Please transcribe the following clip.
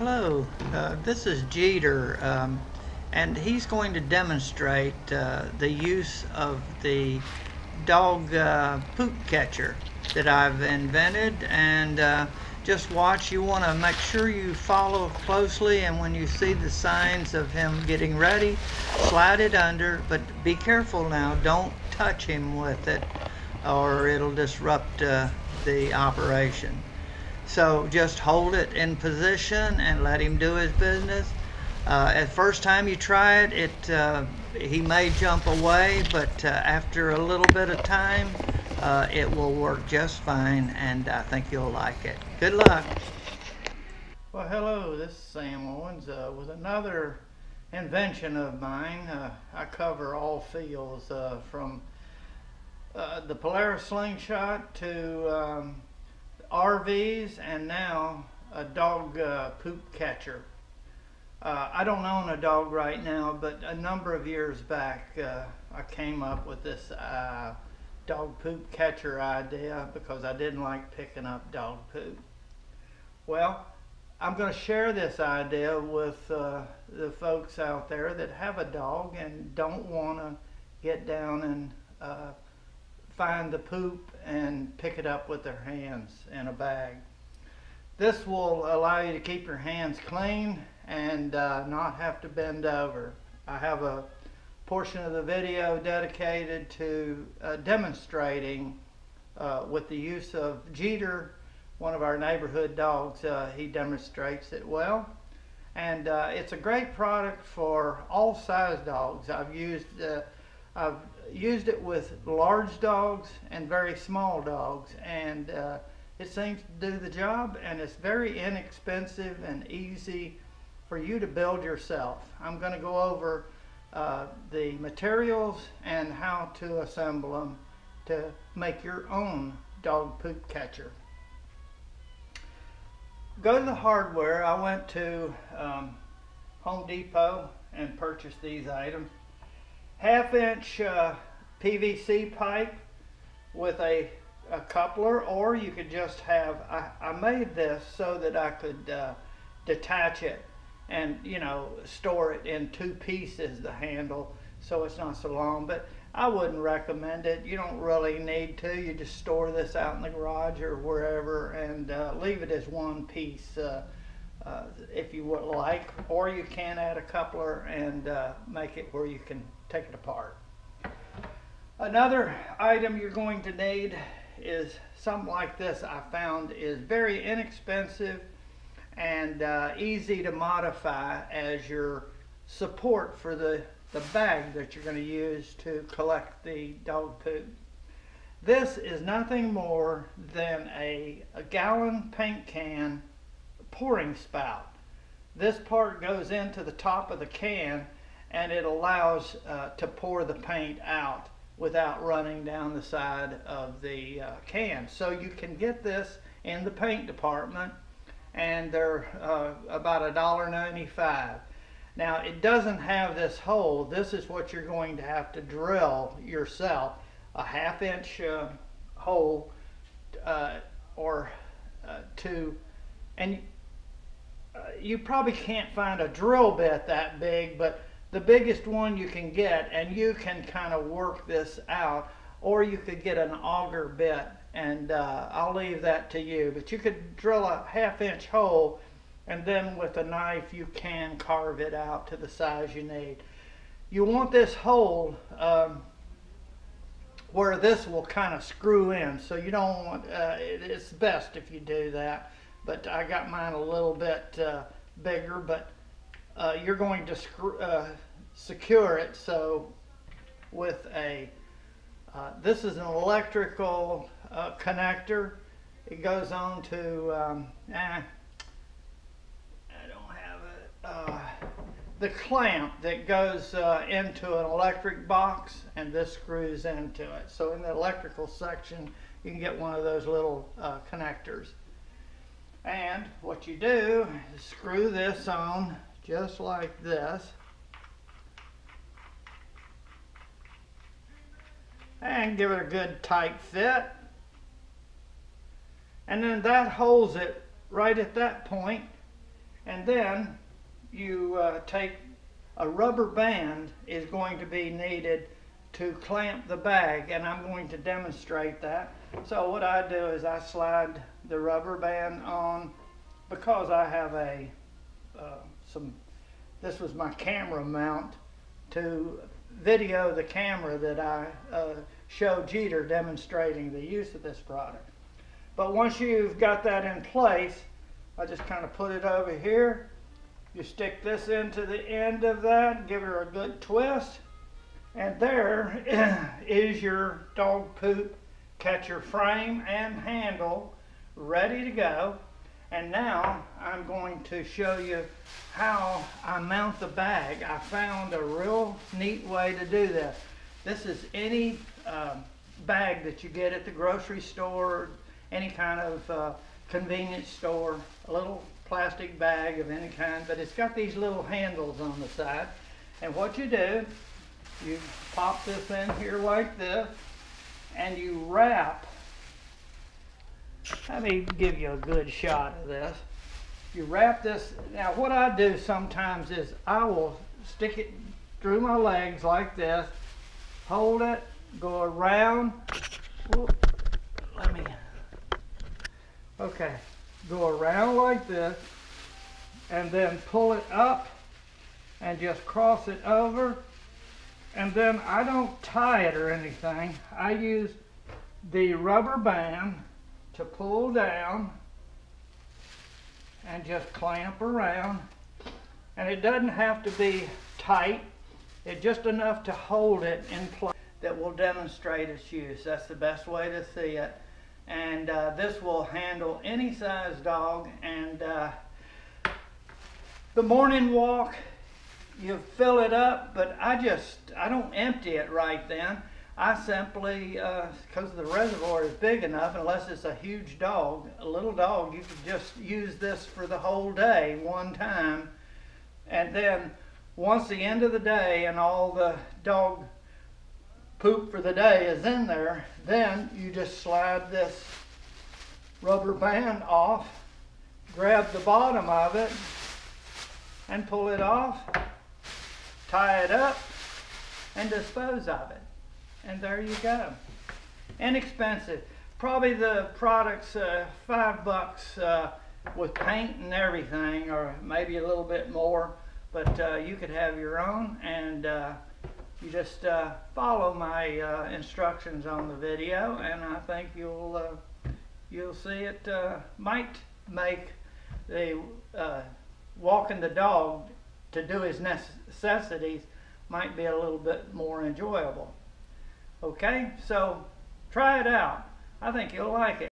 Hello, uh, this is Jeter, um, and he's going to demonstrate uh, the use of the dog uh, poop catcher that I've invented. And uh, just watch, you want to make sure you follow closely, and when you see the signs of him getting ready, slide it under, but be careful now, don't touch him with it, or it'll disrupt uh, the operation. So just hold it in position and let him do his business. Uh, at first time you try it, it uh, he may jump away, but uh, after a little bit of time, uh, it will work just fine, and I think you'll like it. Good luck. Well, hello, this is Sam Owens uh, with another invention of mine. Uh, I cover all fields from the Polaris slingshot to um, RVs and now a dog uh, poop catcher. Uh, I don't own a dog right now, but a number of years back uh, I came up with this uh, dog poop catcher idea because I didn't like picking up dog poop. Well, I'm going to share this idea with uh, the folks out there that have a dog and don't want to get down and uh, find the poop and pick it up with their hands in a bag. This will allow you to keep your hands clean and uh, not have to bend over. I have a portion of the video dedicated to uh, demonstrating uh, with the use of Jeter, one of our neighborhood dogs. Uh, he demonstrates it well. And uh, it's a great product for all size dogs. I've used uh, I've used it with large dogs and very small dogs and uh, it seems to do the job and it's very inexpensive and easy for you to build yourself. I'm going to go over uh, the materials and how to assemble them to make your own dog poop catcher. Go to the hardware. I went to um, Home Depot and purchased these items half inch uh, PVC pipe with a, a, coupler or you could just have, I, I made this so that I could uh, detach it and you know store it in two pieces the handle so it's not so long but I wouldn't recommend it. You don't really need to. You just store this out in the garage or wherever and uh, leave it as one piece uh, uh, if you would like or you can add a coupler and uh, make it where you can take it apart. Another item you're going to need is something like this I found is very inexpensive and uh, easy to modify as your support for the, the bag that you're going to use to collect the dog poop. This is nothing more than a, a gallon paint can pouring spout. This part goes into the top of the can and it allows uh, to pour the paint out without running down the side of the uh, can. So you can get this in the paint department and they're uh, about $1.95. Now it doesn't have this hole. This is what you're going to have to drill yourself. A half inch uh, hole uh, or uh, two and you probably can't find a drill bit that big but the biggest one you can get and you can kind of work this out or you could get an auger bit and uh, I'll leave that to you. But you could drill a half inch hole and then with a knife you can carve it out to the size you need. You want this hole um, where this will kind of screw in so you don't want uh, it's best if you do that but I got mine a little bit uh, bigger but uh, you're going to screw, uh, secure it so with a uh, this is an electrical uh, connector. It goes on to um, eh, I don't have it uh, the clamp that goes uh, into an electric box and this screws into it. So in the electrical section you can get one of those little connectors and what you do is screw this on just like this. And give it a good tight fit. And then that holds it right at that point. And then you uh, take a rubber band is going to be needed to clamp the bag and I'm going to demonstrate that. So what I do is I slide the rubber band on because I have a uh, some this was my camera mount to video the camera that I uh, showed Jeter demonstrating the use of this product. But once you've got that in place, I just kind of put it over here. You stick this into the end of that, give her a good twist, and there is your dog poop catcher frame and handle ready to go. And now I'm going to show you how I mount the bag. I found a real neat way to do this. This is any um, bag that you get at the grocery store, any kind of uh, convenience store, a little plastic bag of any kind, but it's got these little handles on the side. And what you do, you pop this in here like this, and you wrap. Let me give you a good shot of this. You wrap this, now what I do sometimes is I will stick it through my legs like this, hold it, go around, whoop, let me, okay, go around like this, and then pull it up and just cross it over, and then I don't tie it or anything. I use the rubber band to pull down and just clamp around. And it doesn't have to be tight. It's just enough to hold it in place that will demonstrate its use. That's the best way to see it. And uh, this will handle any size dog. And uh, the morning walk, you fill it up, but I just, I don't empty it right then. I simply, because uh, the reservoir is big enough, unless it's a huge dog, a little dog, you could just use this for the whole day, one time. And then once the end of the day and all the dog poop for the day is in there, then you just slide this rubber band off, grab the bottom of it, and pull it off, tie it up, and dispose of it. And there you go. Inexpensive. Probably the product's uh, five bucks uh, with paint and everything, or maybe a little bit more. But uh, you could have your own, and uh, you just uh, follow my uh, instructions on the video, and I think you'll you'll see it might make the walking the dog to do his necessities might be a little bit more enjoyable. Okay, so try it out. I think you'll like it.